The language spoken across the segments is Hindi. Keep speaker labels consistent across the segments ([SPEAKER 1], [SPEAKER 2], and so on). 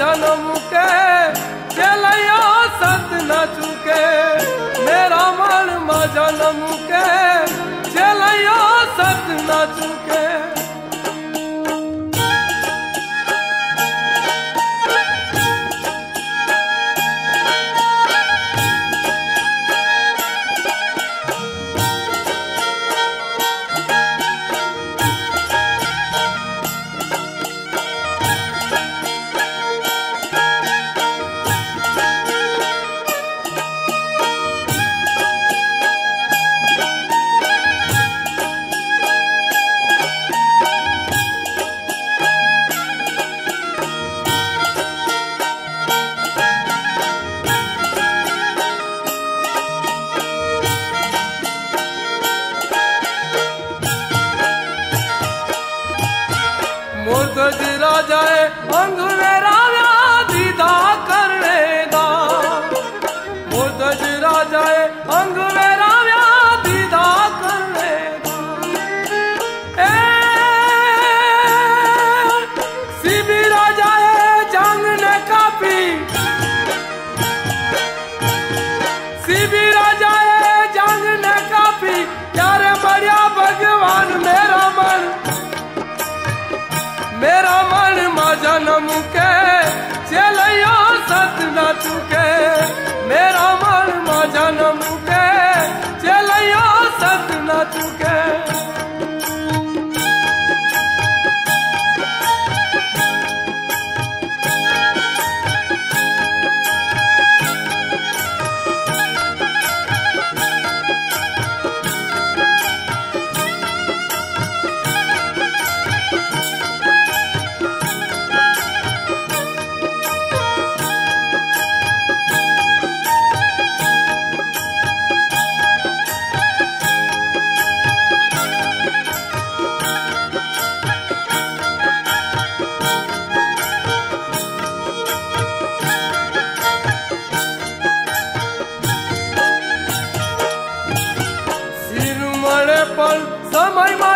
[SPEAKER 1] जन्म के चलया सत न चुके मेरा मन मा जन्म के गजरा जाए अंधेरा दीदा करेगा वो गजरा जाए मेरा Tamanho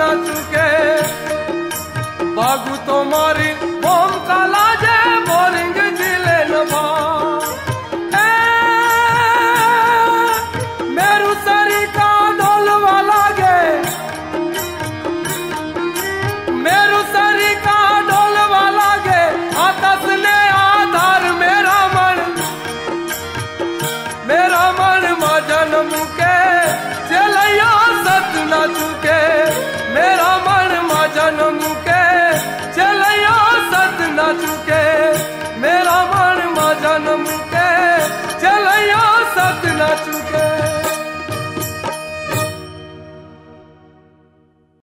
[SPEAKER 1] न चुके। बाबू तो मारी